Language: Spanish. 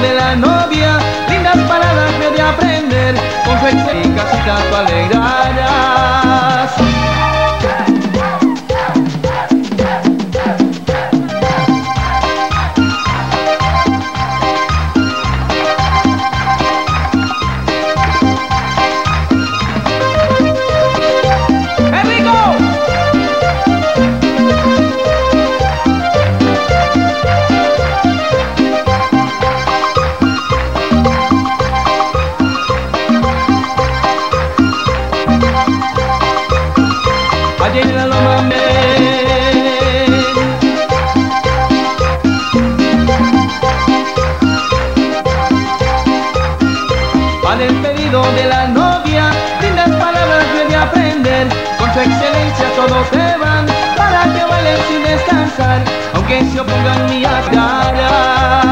de la novia, lindas palabras me de aprender, con su explicación tu alegrar. El pedido de la novia, lindas palabras yo he de aprender. Con su excelencia todos se van para que bailen sin descansar, aunque se opongan mi cara.